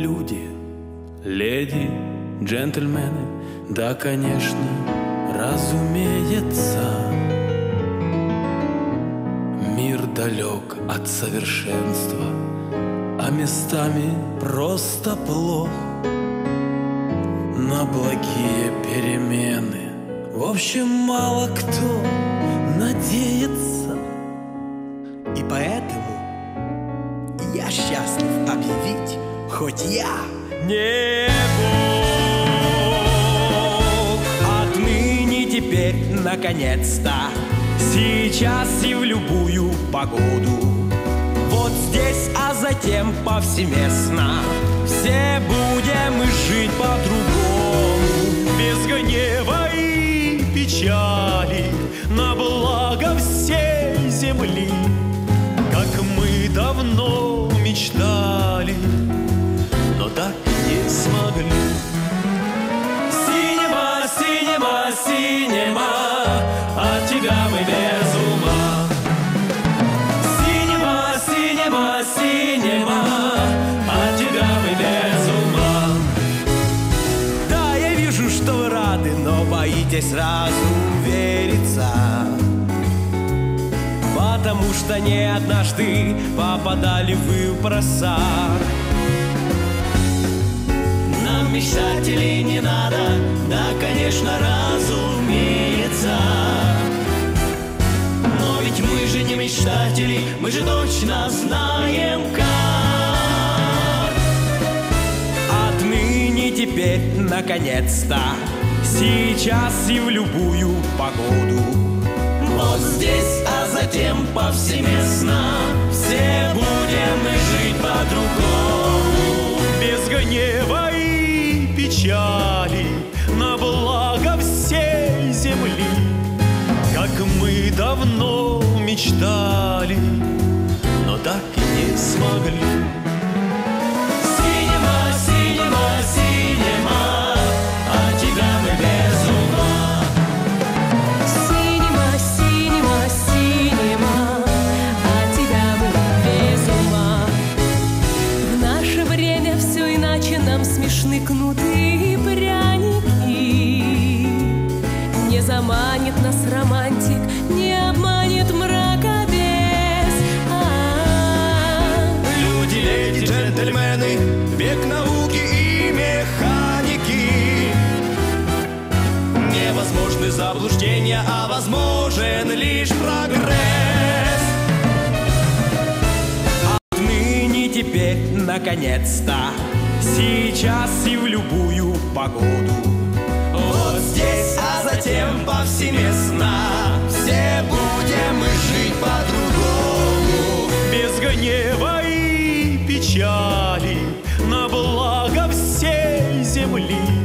люди, леди, джентльмены, да, конечно, разумеется. Мир далек от совершенства, а местами просто плох. На благие перемены, в общем, мало кто надеется. Хоть я не Бог. Отныне теперь, наконец-то, сейчас и в любую погоду. Вот здесь, а затем повсеместно Все будем мы жить по-другому Без гнева и печали На благо всей земли Как мы давно мечтали так не смогли. Синема, синема, синема От тебя мы без ума. Синема, синема, синема От тебя мы без ума. Да, я вижу, что вы рады Но боитесь сразу вериться Потому что не однажды Попадали вы в просак мечтателей не надо, да, конечно, разумеется. Но ведь мы же не мечтатели, мы же точно знаем как. Отныне теперь, наконец-то, сейчас и в любую погоду. Вот здесь, а затем повсеместно Все будем и печали На благо всей земли. Как мы давно мечтали Но так и не смогли Не заманит нас романтик, не обманет мракобес. А, Люди, леди, джентльмены, век науки и механики. Невозможны заблуждения, а возможен лишь прогресс. Отныне теперь, наконец-то, сейчас и в любую погоду. Повсеместно. Все будем мы жить по-другому. Без гнева и печали. На благо всей земли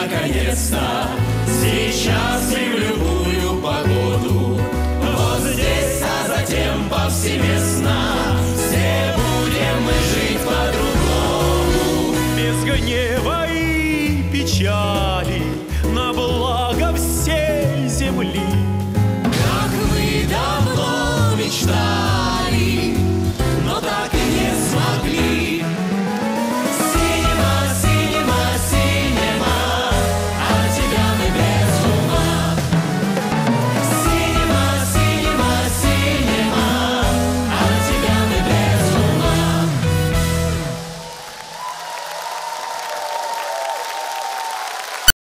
наконец-то. Сейчас и в любую погоду. Вот здесь, а затем повсеместно. Все будем мы жить по-другому. Без гнева и печали